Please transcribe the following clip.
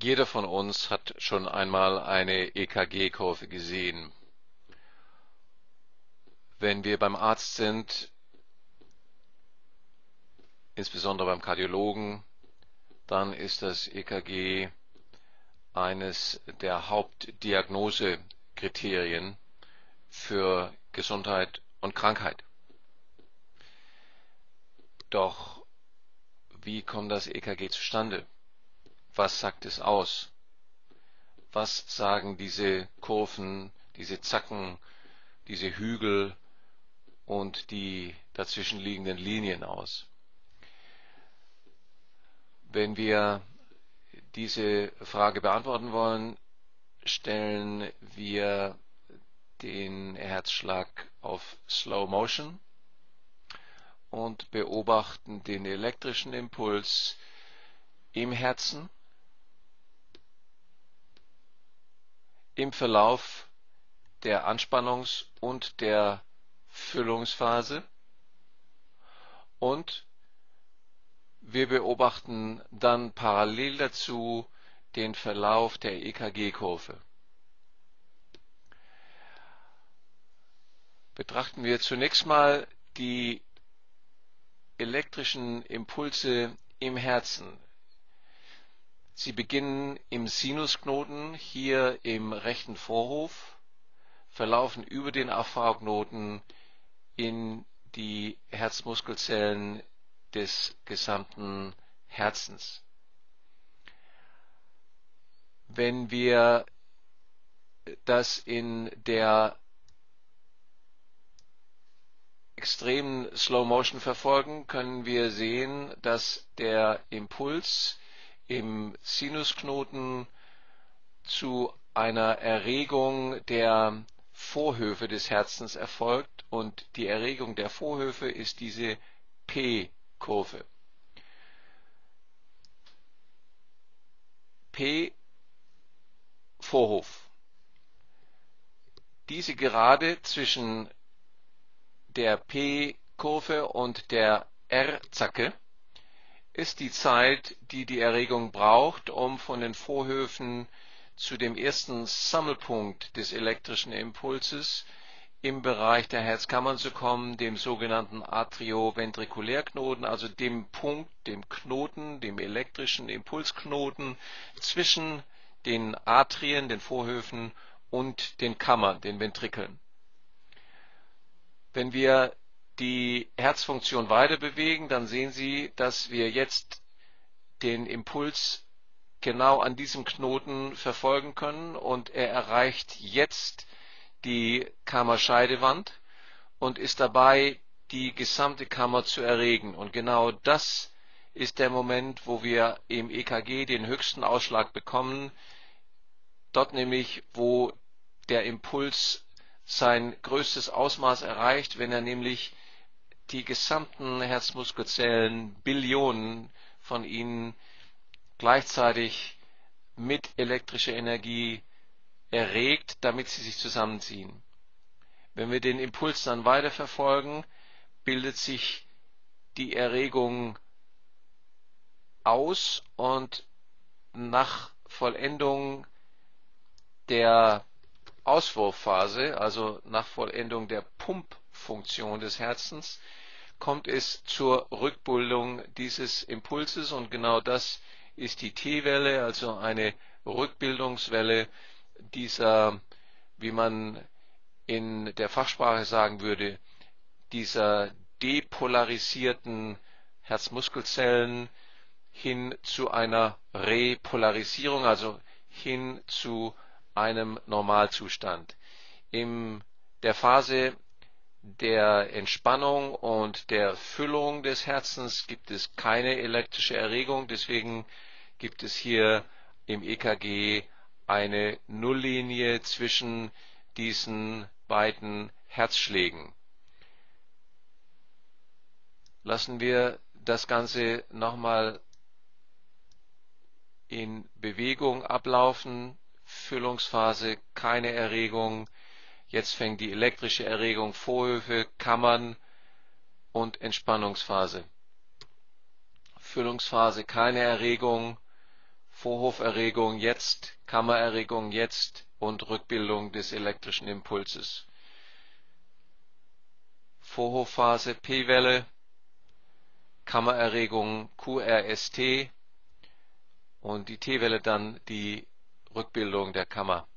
Jeder von uns hat schon einmal eine EKG-Kurve gesehen. Wenn wir beim Arzt sind, insbesondere beim Kardiologen, dann ist das EKG eines der Hauptdiagnosekriterien für Gesundheit und Krankheit. Doch wie kommt das EKG zustande? Was sagt es aus? Was sagen diese Kurven, diese Zacken, diese Hügel und die dazwischen liegenden Linien aus? Wenn wir diese Frage beantworten wollen, stellen wir den Herzschlag auf Slow Motion und beobachten den elektrischen Impuls im Herzen im Verlauf der Anspannungs- und der Füllungsphase und wir beobachten dann parallel dazu den Verlauf der EKG-Kurve. Betrachten wir zunächst mal die elektrischen Impulse im Herzen. Sie beginnen im Sinusknoten hier im rechten Vorhof, verlaufen über den AV-Knoten in die Herzmuskelzellen des gesamten Herzens. Wenn wir das in der extremen Slow Motion verfolgen, können wir sehen, dass der Impuls im Sinusknoten zu einer Erregung der Vorhöfe des Herzens erfolgt und die Erregung der Vorhöfe ist diese P-Kurve. P Vorhof. Diese Gerade zwischen der P-Kurve und der R-Zacke ist die Zeit, die die Erregung braucht, um von den Vorhöfen zu dem ersten Sammelpunkt des elektrischen Impulses im Bereich der Herzkammern zu kommen, dem sogenannten Atrioventrikulärknoten, also dem Punkt, dem Knoten, dem elektrischen Impulsknoten zwischen den Atrien, den Vorhöfen und den Kammern, den Ventrikeln. Wenn wir die Herzfunktion weiter bewegen, dann sehen Sie, dass wir jetzt den Impuls genau an diesem Knoten verfolgen können und er erreicht jetzt die Kammerscheidewand und ist dabei, die gesamte Kammer zu erregen. Und genau das ist der Moment, wo wir im EKG den höchsten Ausschlag bekommen. Dort nämlich, wo der Impuls sein größtes Ausmaß erreicht, wenn er nämlich die gesamten Herzmuskelzellen, Billionen von ihnen gleichzeitig mit elektrischer Energie erregt, damit sie sich zusammenziehen. Wenn wir den Impuls dann weiterverfolgen, bildet sich die Erregung aus und nach Vollendung der Auswurfphase, also nach Vollendung der Pumpfunktion des Herzens, kommt es zur Rückbildung dieses Impulses und genau das ist die T-Welle, also eine Rückbildungswelle dieser, wie man in der Fachsprache sagen würde, dieser depolarisierten Herzmuskelzellen hin zu einer Repolarisierung, also hin zu einem Normalzustand. In der Phase der Entspannung und der Füllung des Herzens gibt es keine elektrische Erregung, deswegen gibt es hier im EKG eine Nulllinie zwischen diesen beiden Herzschlägen. Lassen wir das Ganze nochmal in Bewegung ablaufen. Füllungsphase keine Erregung, Jetzt fängt die elektrische Erregung Vorhöfe, Kammern und Entspannungsphase. Füllungsphase keine Erregung, Vorhoferregung jetzt, Kammererregung jetzt und Rückbildung des elektrischen Impulses. Vorhofphase P-Welle, Kammererregung QRST und die T-Welle dann die Rückbildung der Kammer